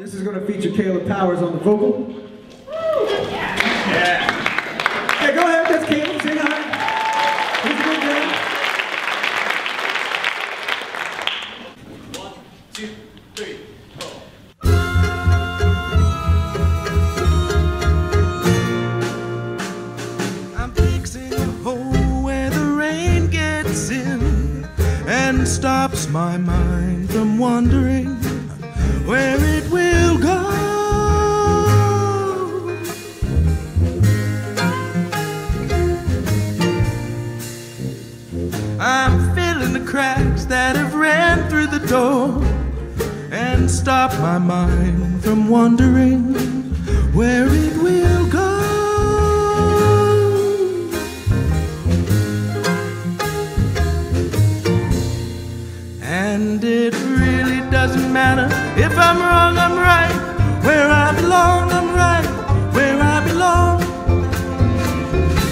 This is going to feature Caleb Powers on the vocal. Yeah. Hey, go ahead. That's Caleb. Say hi. He's a good guy. One, two, three, four. I'm fixing a hole where the rain gets in and stops my mind from wondering where it will and stop my mind from wondering where it will go. And it really doesn't matter if I'm wrong, I'm right. Where I belong, I'm right. Where I belong.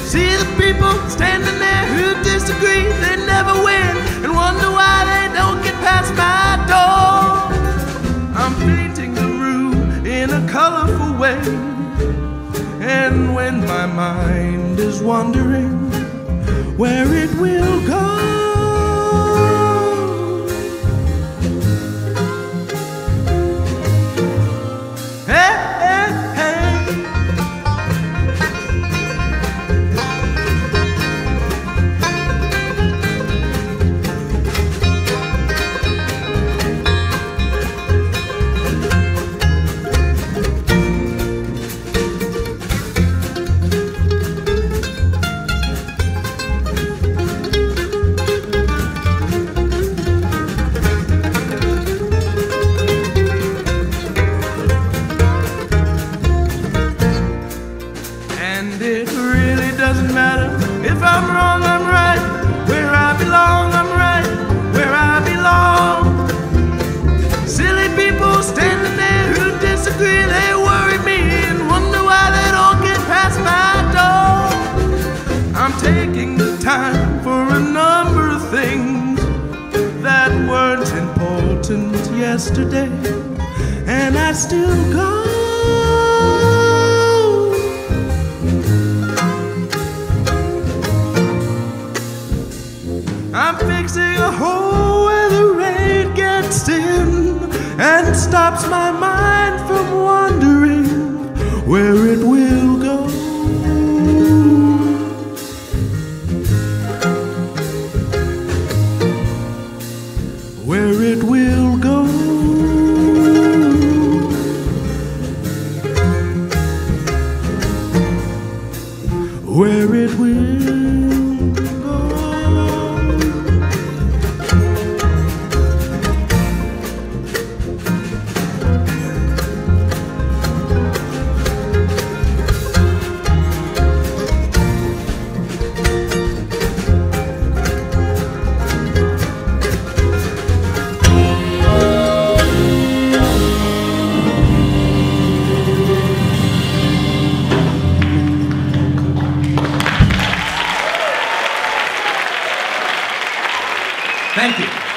See the people standing there who disagree, and when my mind is wandering where it will go. I'm wrong, I'm right. Where I belong, I'm right. Where I belong. Silly people standing there who disagree, they worry me and wonder why they don't get past my door. I'm taking the time for a number of things that weren't important yesterday, and I still go. And stops my mind from wondering where it will go. Where it will go. Where it will Thank you.